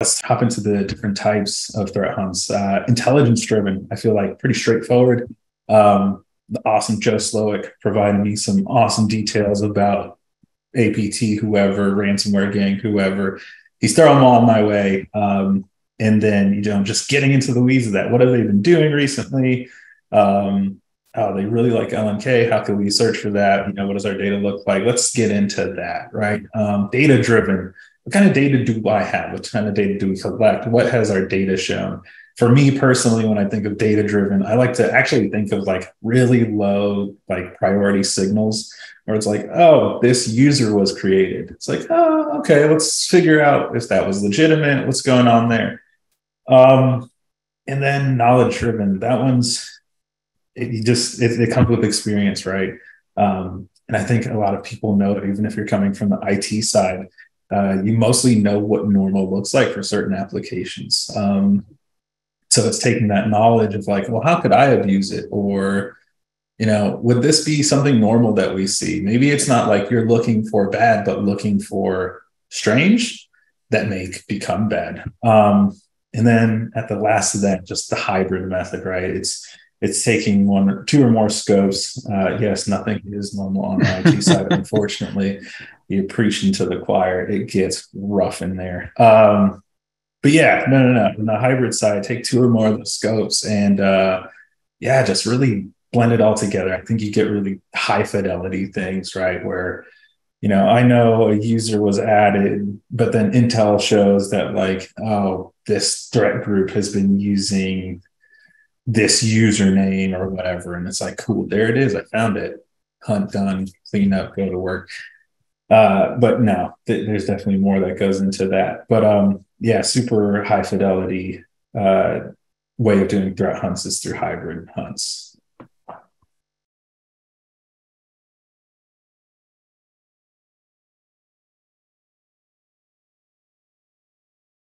let's hop into the different types of threat hunts. Uh, intelligence driven, I feel like pretty straightforward. Um, the awesome Joe Slowik provided me some awesome details about APT, whoever, ransomware gang, whoever. He's throwing them all my way. Um, and then, you know, just getting into the weeds of that. What have they been doing recently? Um, oh, they really like LNK. How can we search for that? You know, what does our data look like? Let's get into that, right? Um, data driven. What kind of data do I have? What kind of data do we collect? What has our data shown? For me personally, when I think of data driven, I like to actually think of like really low, like priority signals where it's like, oh, this user was created. It's like, oh, okay, let's figure out if that was legitimate, what's going on there. Um, and then knowledge driven, that one's it, just it, it, comes with experience, right? Um, and I think a lot of people know, even if you're coming from the IT side, uh, you mostly know what normal looks like for certain applications. Um, so it's taking that knowledge of like, well, how could I abuse it? Or, you know, would this be something normal that we see? Maybe it's not like you're looking for bad, but looking for strange that may become bad. Um, and then at the last of that, just the hybrid method, right? It's it's taking one or two or more scopes. Uh, yes, nothing is normal on the IT side. Unfortunately, you're preaching to the choir. It gets rough in there. Um, but yeah, no, no, no. On the hybrid side, take two or more of the scopes and uh, yeah, just really blend it all together. I think you get really high fidelity things, right? Where you know, I know a user was added, but then Intel shows that like, oh, this threat group has been using this username or whatever. And it's like, cool, there it is. I found it. Hunt done, clean up, go to work. Uh, but no, th- there's definitely more that goes into that. But um, yeah, super high fidelity uh, way of doing threat hunts is through hybrid hunts.